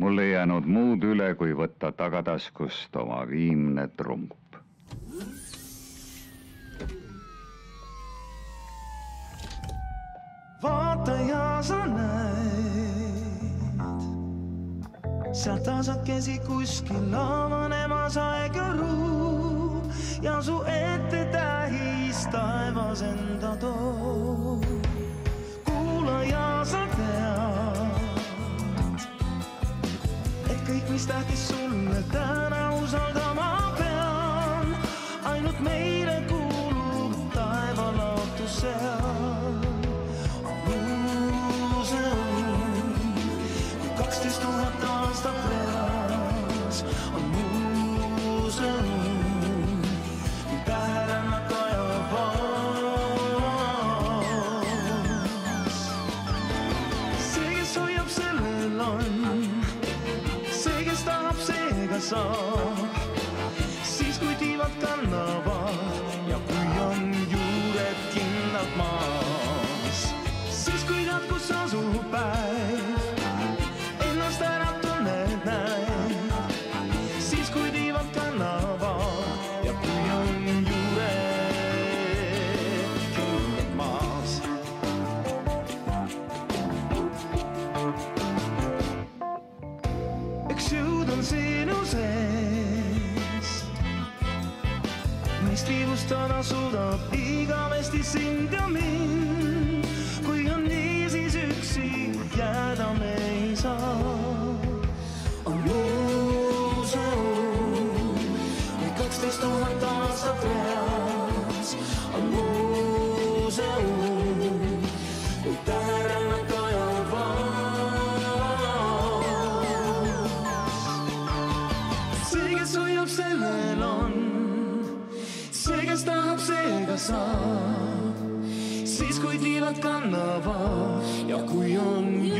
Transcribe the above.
mul ei jäänud muud üle, kui võtta tagataskust oma viimne trump. vaata ja sa näed sealt tasakesi kuskil avanemas aeg ja ruum ja su ette tähis taevas enda toob. Mis tähtis sulle täna usaldama seega mis tiivustada suudab igavesti sind ja mind. Kes tahab, seega saab. siis, kui tiivad kannavad ja kui on juured